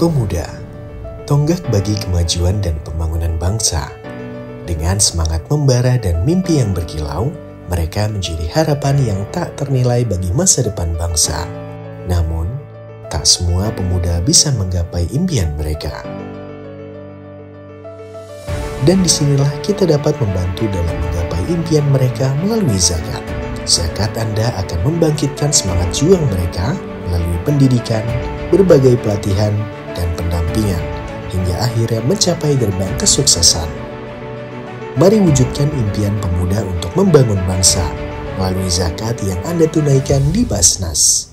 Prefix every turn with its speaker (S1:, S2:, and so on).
S1: Pemuda, tonggak bagi kemajuan dan pembangunan bangsa. Dengan semangat membara dan mimpi yang berkilau, mereka menjadi harapan yang tak ternilai bagi masa depan bangsa. Namun, tak semua pemuda bisa menggapai impian mereka. Dan di sinilah kita dapat membantu dalam menggapai impian mereka melalui zakat. Zakat Anda akan membangkitkan semangat juang mereka melalui pendidikan, berbagai pelatihan, pendampingan hingga akhirnya mencapai gerbang kesuksesan. Mari wujudkan impian pemuda untuk membangun bangsa melalui zakat yang Anda tunaikan di Basnas.